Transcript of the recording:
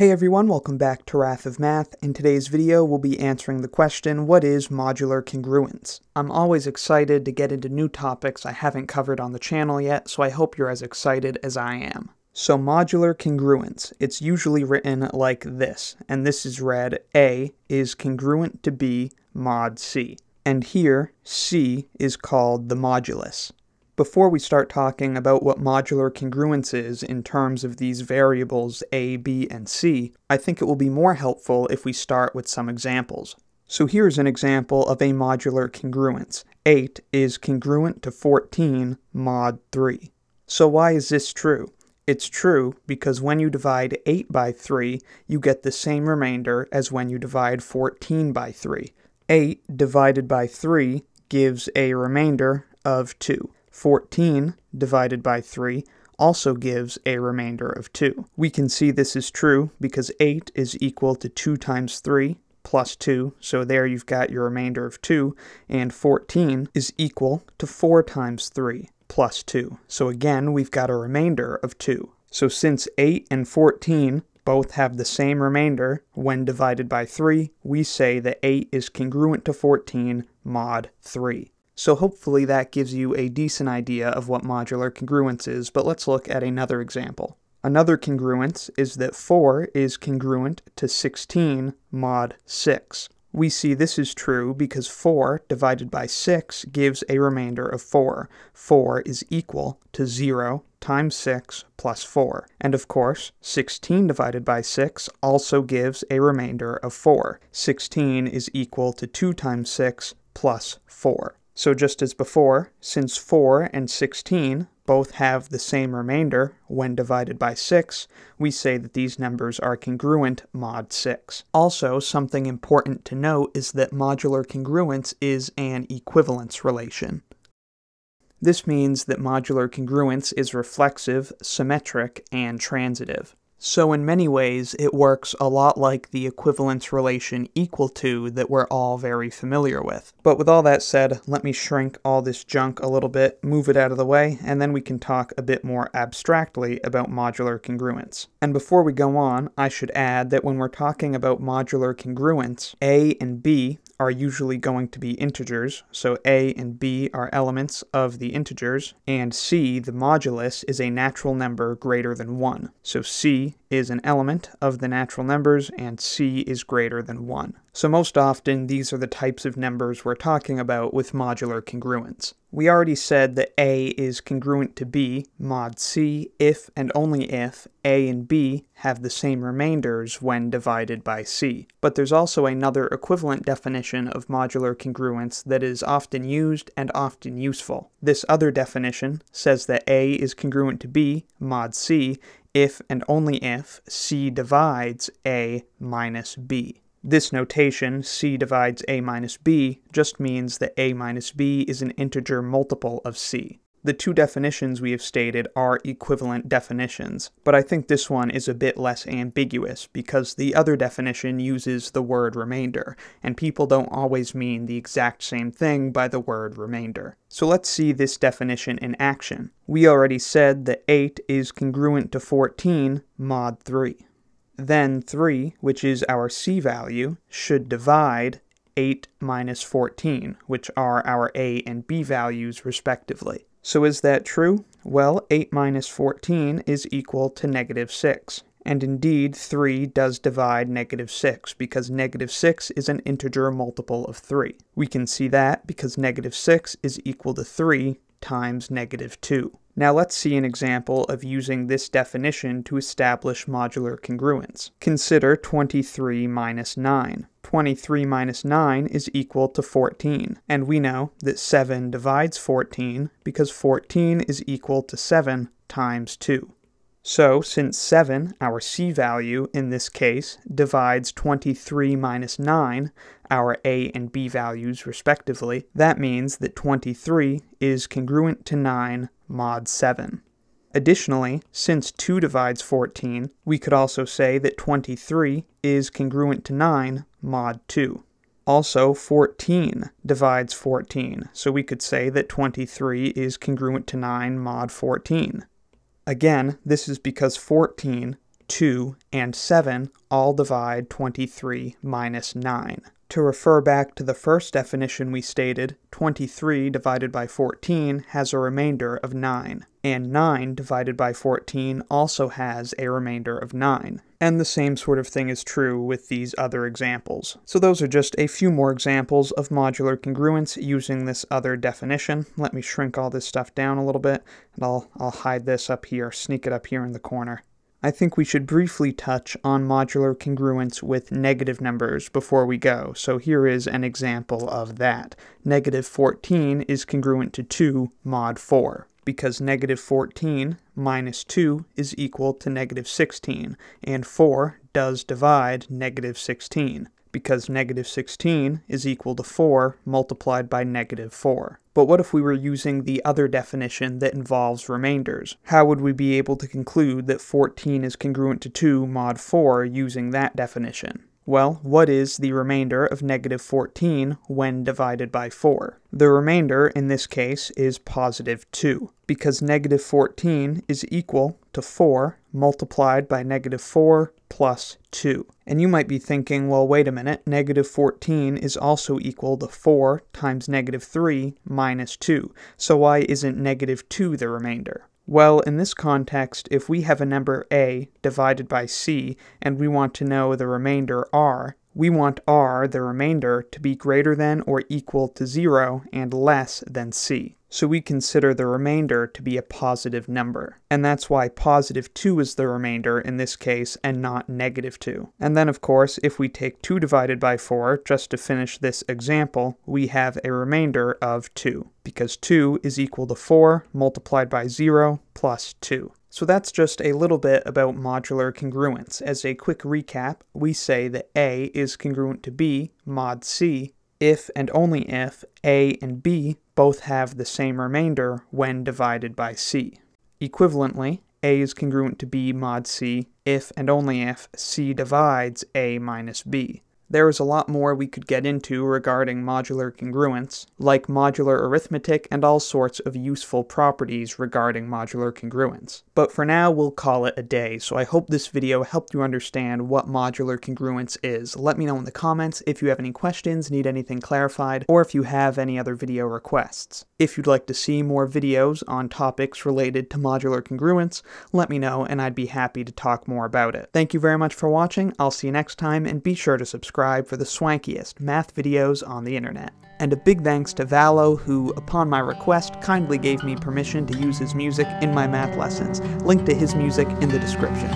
Hey everyone, welcome back to Wrath of Math. In today's video, we'll be answering the question, what is modular congruence? I'm always excited to get into new topics I haven't covered on the channel yet, so I hope you're as excited as I am. So modular congruence, it's usually written like this, and this is read A is congruent to B mod C. And here, C is called the modulus. Before we start talking about what modular congruence is in terms of these variables a, b, and c, I think it will be more helpful if we start with some examples. So here's an example of a modular congruence. 8 is congruent to 14 mod 3. So why is this true? It's true because when you divide 8 by 3, you get the same remainder as when you divide 14 by 3. 8 divided by 3 gives a remainder of 2. 14 divided by 3 also gives a remainder of 2. We can see this is true because 8 is equal to 2 times 3 plus 2, so there you've got your remainder of 2, and 14 is equal to 4 times 3 plus 2. So again, we've got a remainder of 2. So since 8 and 14 both have the same remainder when divided by 3, we say that 8 is congruent to 14 mod 3. So hopefully that gives you a decent idea of what modular congruence is, but let's look at another example. Another congruence is that 4 is congruent to 16 mod 6. We see this is true because 4 divided by 6 gives a remainder of 4. 4 is equal to 0 times 6 plus 4. And of course, 16 divided by 6 also gives a remainder of 4. 16 is equal to 2 times 6 plus 4. So just as before, since 4 and 16 both have the same remainder when divided by 6, we say that these numbers are congruent mod 6. Also, something important to note is that modular congruence is an equivalence relation. This means that modular congruence is reflexive, symmetric, and transitive. So in many ways, it works a lot like the equivalence relation equal to that we're all very familiar with. But with all that said, let me shrink all this junk a little bit, move it out of the way, and then we can talk a bit more abstractly about modular congruence. And before we go on, I should add that when we're talking about modular congruence, A and B are usually going to be integers, so a and b are elements of the integers, and c, the modulus, is a natural number greater than 1. So c is an element of the natural numbers, and c is greater than 1. So most often, these are the types of numbers we're talking about with modular congruence. We already said that A is congruent to B mod C if and only if A and B have the same remainders when divided by C. But there's also another equivalent definition of modular congruence that is often used and often useful. This other definition says that A is congruent to B mod C if and only if C divides A minus B. This notation, c divides a minus b, just means that a minus b is an integer multiple of c. The two definitions we have stated are equivalent definitions, but I think this one is a bit less ambiguous because the other definition uses the word remainder, and people don't always mean the exact same thing by the word remainder. So let's see this definition in action. We already said that 8 is congruent to 14 mod 3. Then 3, which is our c value, should divide 8 minus 14, which are our a and b values respectively. So is that true? Well, 8 minus 14 is equal to negative 6. And indeed, 3 does divide negative 6, because negative 6 is an integer multiple of 3. We can see that because negative 6 is equal to 3 times negative 2. Now let's see an example of using this definition to establish modular congruence. Consider 23 minus 9. 23 minus 9 is equal to 14, and we know that 7 divides 14 because 14 is equal to 7 times 2. So, since 7, our c value in this case, divides 23 minus 9, our a and b values respectively, that means that 23 is congruent to 9 mod 7. Additionally, since 2 divides 14, we could also say that 23 is congruent to 9 mod 2. Also, 14 divides 14, so we could say that 23 is congruent to 9 mod 14. Again, this is because 14 2, and 7 all divide 23 minus 9. To refer back to the first definition we stated, 23 divided by 14 has a remainder of 9, and 9 divided by 14 also has a remainder of 9. And the same sort of thing is true with these other examples. So those are just a few more examples of modular congruence using this other definition. Let me shrink all this stuff down a little bit, and I'll, I'll hide this up here, sneak it up here in the corner. I think we should briefly touch on modular congruence with negative numbers before we go, so here is an example of that. Negative 14 is congruent to 2 mod 4, because negative 14 minus 2 is equal to negative 16, and 4 does divide negative 16 because negative 16 is equal to 4 multiplied by negative 4. But what if we were using the other definition that involves remainders? How would we be able to conclude that 14 is congruent to 2 mod 4 using that definition? Well, what is the remainder of negative 14 when divided by 4? The remainder, in this case, is positive 2, because negative 14 is equal to 4 multiplied by negative 4 plus 2. And you might be thinking, well, wait a minute, negative 14 is also equal to 4 times negative 3 minus 2, so why isn't negative 2 the remainder? Well, in this context, if we have a number a divided by c and we want to know the remainder r, we want r, the remainder, to be greater than or equal to 0 and less than c so we consider the remainder to be a positive number. And that's why positive 2 is the remainder in this case and not negative 2. And then of course, if we take 2 divided by 4, just to finish this example, we have a remainder of 2, because 2 is equal to 4 multiplied by 0 plus 2. So that's just a little bit about modular congruence. As a quick recap, we say that A is congruent to B mod C if and only if A and B both have the same remainder when divided by C. Equivalently, A is congruent to B mod C if and only if C divides A minus B. There is a lot more we could get into regarding modular congruence, like modular arithmetic and all sorts of useful properties regarding modular congruence. But for now, we'll call it a day, so I hope this video helped you understand what modular congruence is. Let me know in the comments if you have any questions, need anything clarified, or if you have any other video requests. If you'd like to see more videos on topics related to modular congruence, let me know and I'd be happy to talk more about it. Thank you very much for watching, I'll see you next time, and be sure to subscribe subscribe for the swankiest math videos on the internet. And a big thanks to Vallow, who, upon my request, kindly gave me permission to use his music in my math lessons. Link to his music in the description.